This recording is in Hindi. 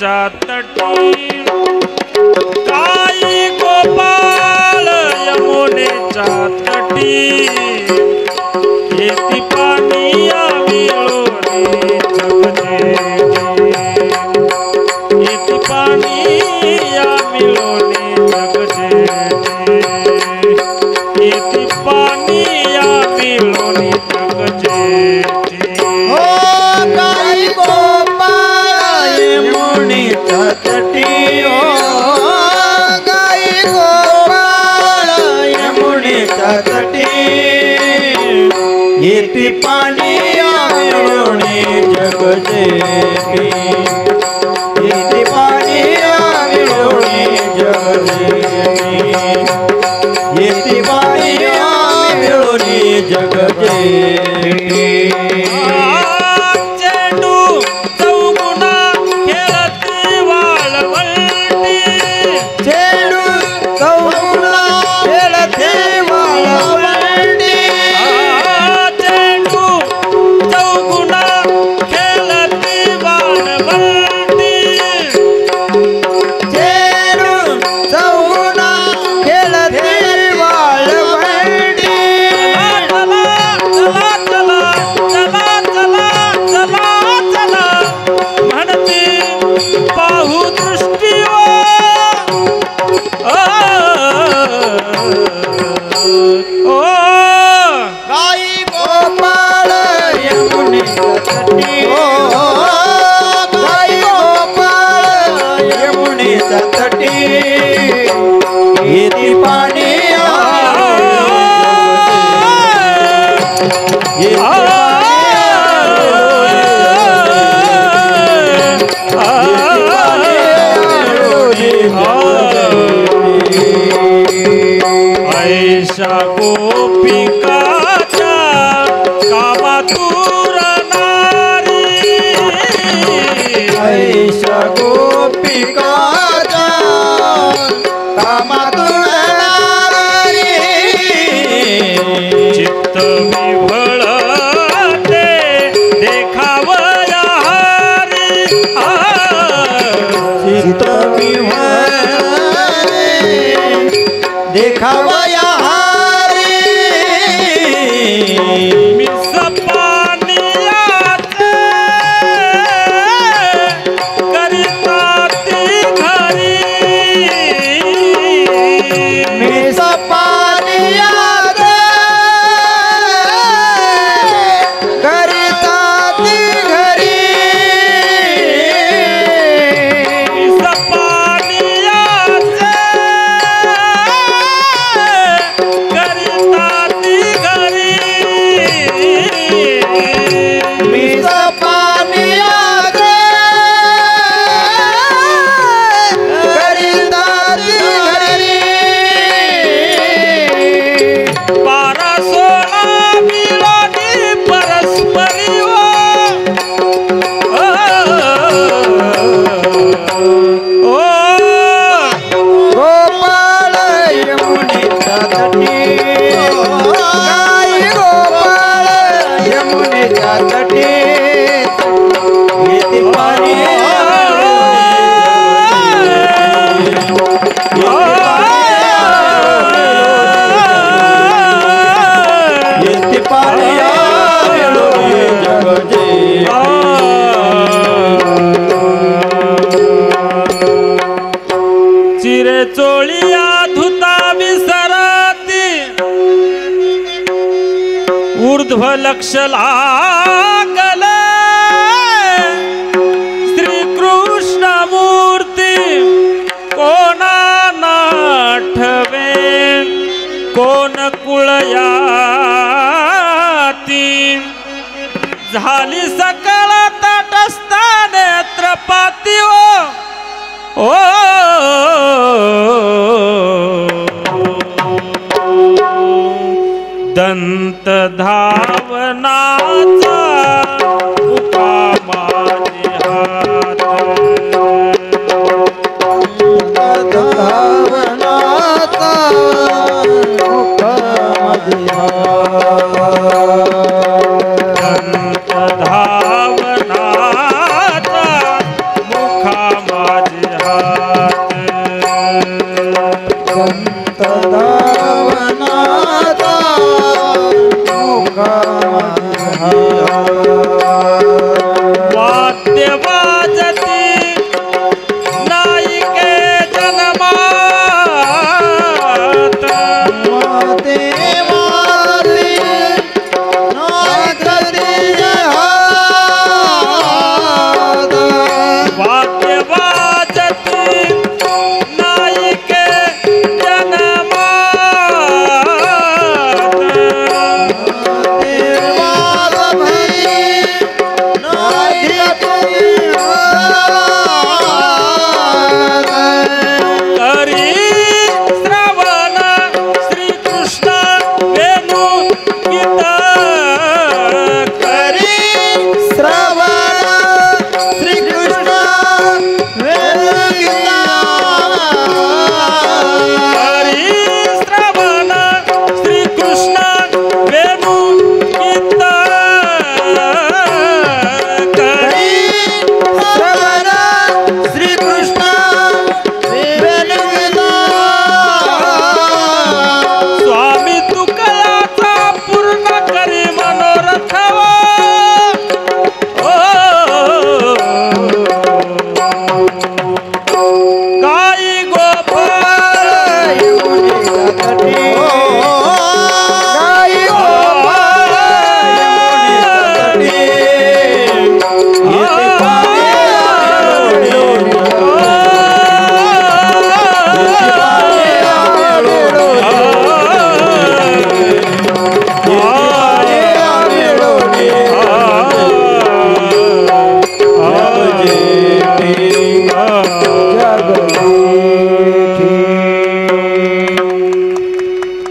चा तटी काई गोपाल यमुने चा खेती पानी आविलो रे जगजे। खेती पानी आविलो मीठी पानी आवेणी जग देवी मीठी पानी आवेणी जग देवी को उद्भलक्षलाकल श्रीकृष्णमूर्ति कोणानाठवे कोणकुळयाती झाली सकळ तटस्थ नेत्रपाती ओ, ओ